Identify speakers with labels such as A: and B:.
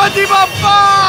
A: Bandiba Bob!